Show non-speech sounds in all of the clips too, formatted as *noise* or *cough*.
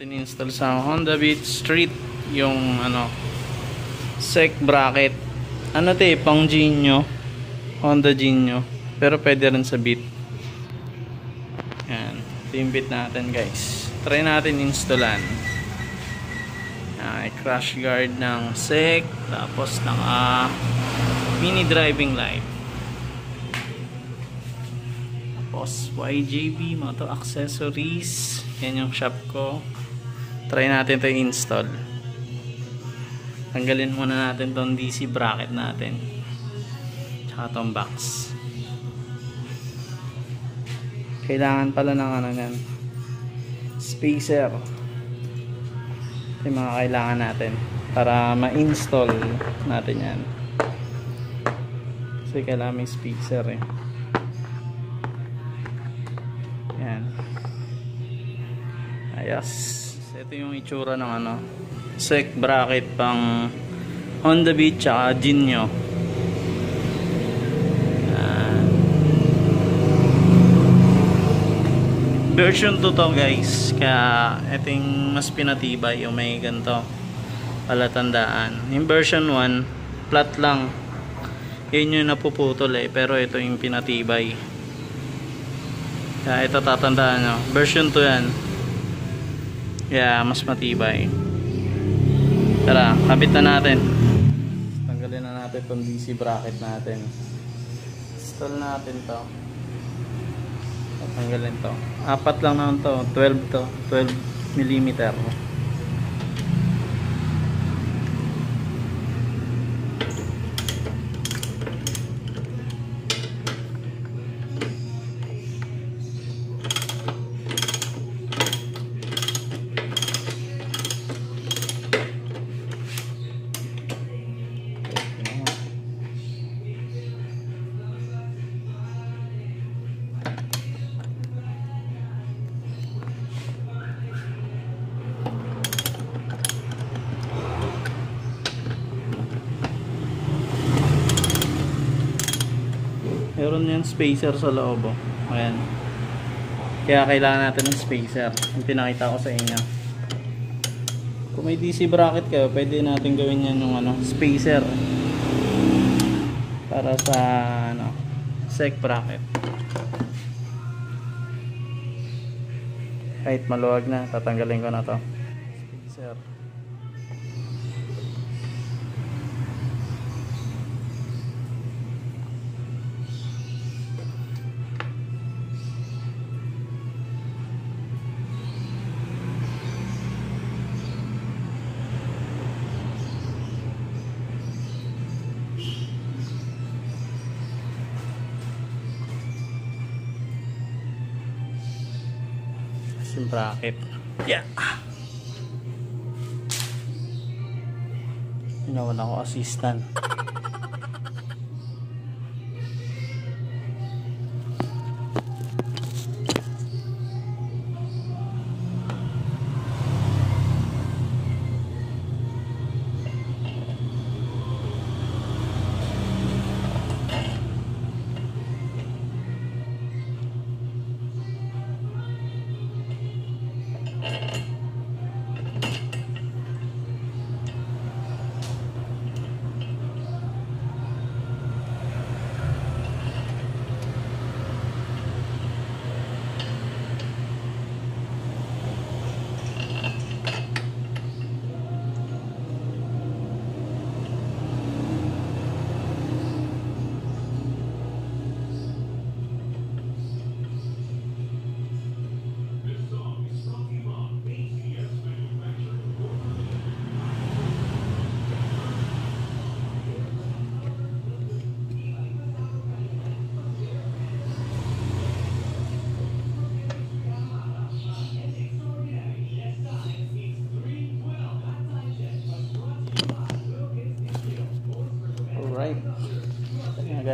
Natin install sa Honda Beat Street yung ano sec bracket. Ano 'to eh, pang Genio. Honda Genio. Pero pwede rin sa Beat. Yan. Ito Beat natin guys. Try natin installan. Yan, crash guard ng sec. Tapos naka mini driving light. Tapos YJB Moto Accessories. Yan yung shop ko. Try natin to install. Tanggalin muna natin tong DC bracket natin. Tsaka tong box. Kailangan pala ng ano yan. Spacer. Yung mga kailangan natin. Para ma-install natin yan. Kasi kailangan may spacer eh. Yan. Ayos. Ito yung itsura ng ano, sec bracket pang Honda Beat tsaka Genio. Yan. Version 2 to guys. Kaya yung mas pinatibay yung may ganito palatandaan. Yung version 1, flat lang. Yun yung napuputol eh. Pero ito yung pinatibay. Kaya ito tatandaan nyo. Version 2 yan. Yeah, mas matibay. Tara, kabit na natin. Tanggalin na natin itong DC bracket natin. Install natin to. Tanggalin to. Apat lang naman to. 12 to. 12 mm. Meron yan spacer sa loob. Oh. Ayan. Kaya kailangan natin ng spacer. Yung pinakita ko sa inyo. Kung may DC bracket kayo, pwede natin gawin yan yung ano, spacer. Para sa ano, sec bracket. Kahit maluwag na, tatanggalin ko na to. Spacer. Bracket. Yeah. Ginawan ako assistant. *laughs*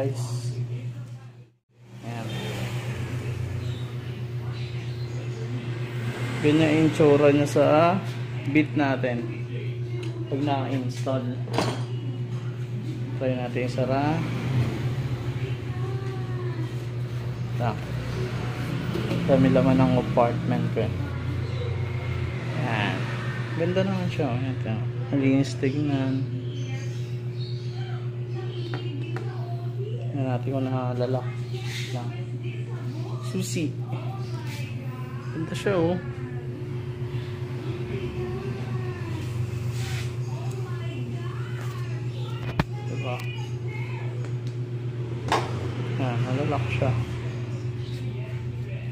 guys. Ayan. Ganyan yung tsura niya sa bit natin. Pag na-install. Try natin yung sara. Tak. Dami laman ng apartment ko. eh. Yan. Ganda naman siya. oh. Ito. Malinis tignan. Yan natin kung nakalalak lang. Susi. Ganda siya oh. Diba? Yan, nalalak siya.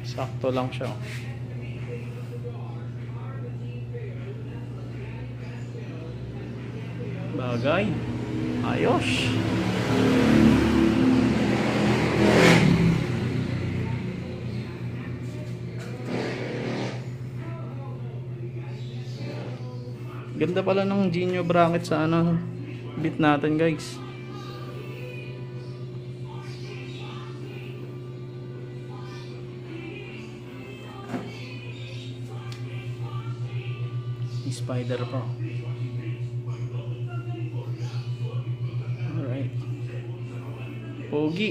Sakto lang siya. oh. Bagay. Ayos. Ganda pala ng Genio bracket sa ano bit natin guys. Spider pa. Alright. Pogi.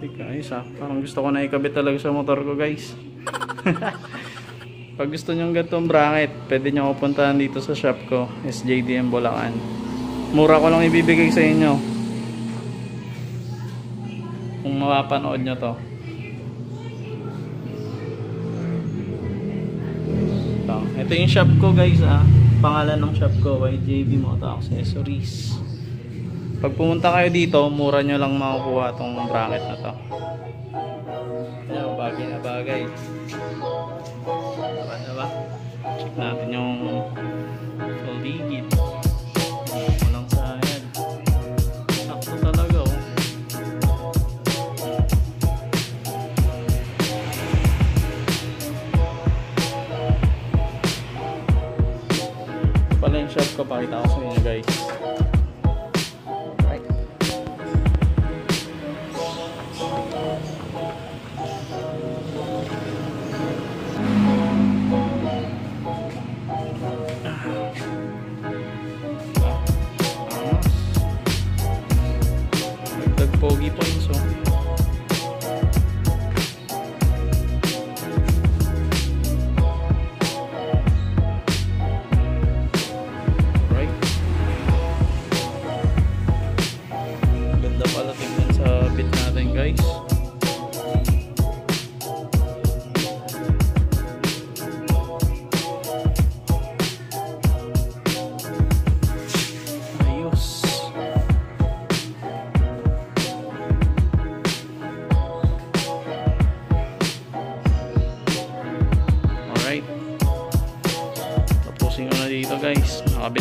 Teka, ayos ah. Parang gusto ko na ikabit talaga sa motor ko guys. *laughs* Pag gusto nyo ganitong bracket, pwede nyo ako puntahan dito sa shop ko, SJDM Bulacan. Mura ko lang ibibigay sa inyo. Kung mapapanood nyo to. Ito. Ito yung shop ko guys ah. Pangalan ng shop ko, YJB Moto Accessories. Pag pumunta kayo dito, mura nyo lang makukuha tong bracket na to. Yan, bagay na bagay. Diba, diba? Check natin yung paligid. Walang sayad. Sakto talaga oh. Pala yung shop ko, pakita ko sa inyo guys.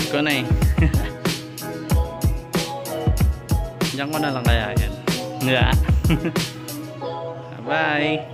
Ko na eh. *laughs* Diyan ko na lang kaya yan. Yeah. *laughs* Bye.